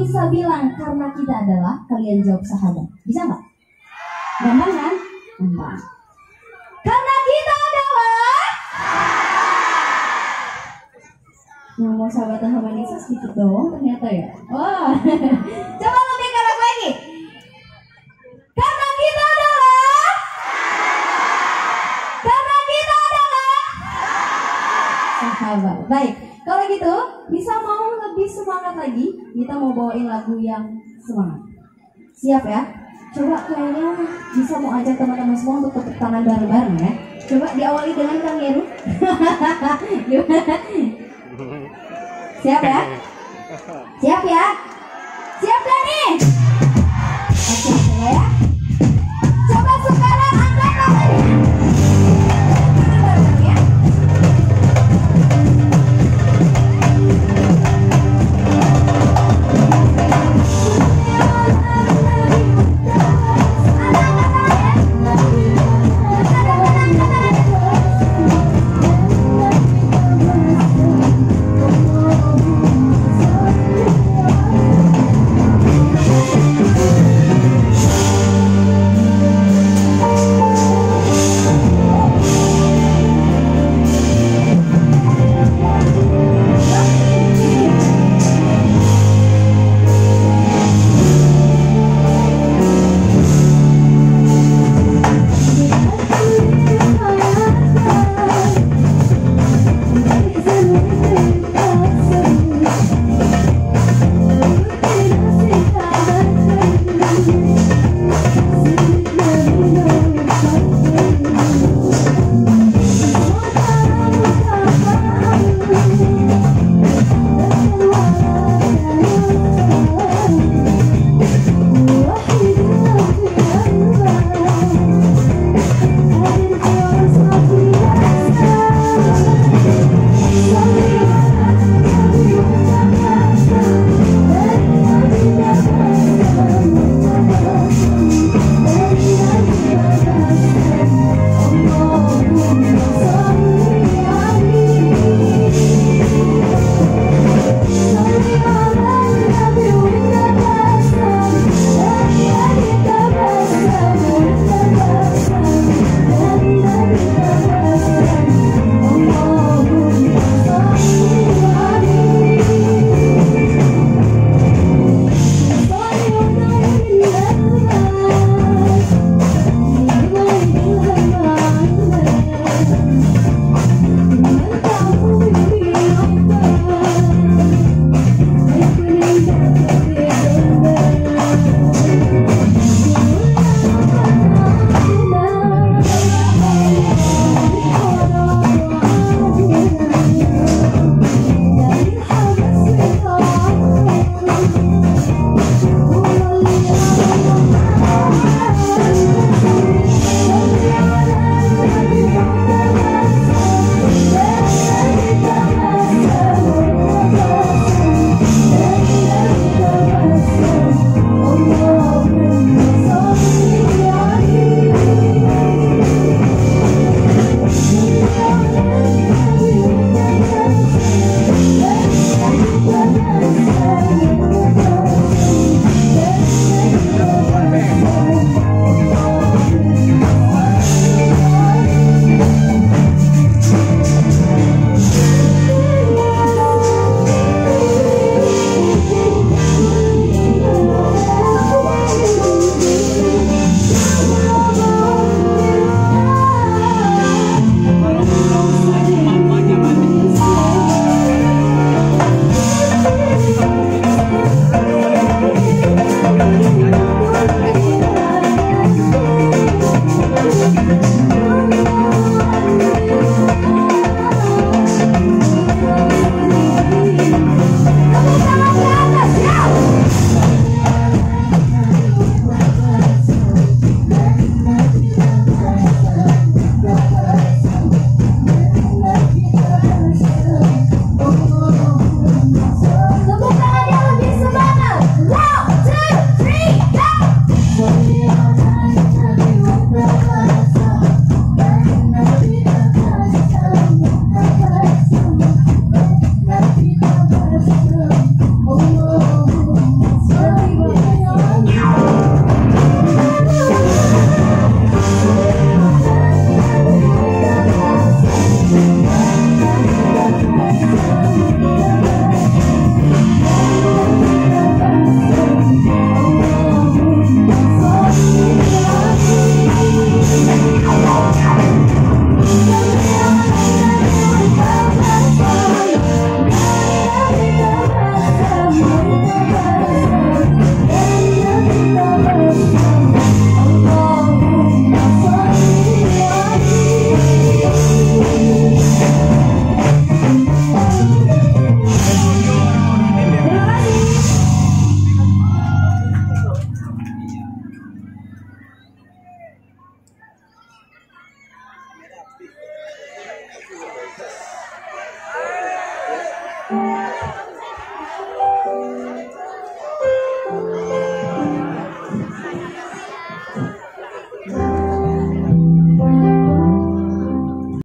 bisa bilang karena kita adalah kalian jawab sahabat. Bisa nggak? Gampang kan? Gampang. Karena kita adalah Ngomong mau sahabat sama Nisa sedikit doang ternyata ya. Oh, Coba sahabat. Baik, kalau gitu bisa mau lebih semangat lagi, kita mau bawain lagu yang semangat. Siap ya? Coba kayaknya bisa mau ajak teman-teman semua untuk tepuk tangan bareng-bareng ya. Coba diawali dengan Kang Yeru. Siap ya? Siap ya? Siap? Oke.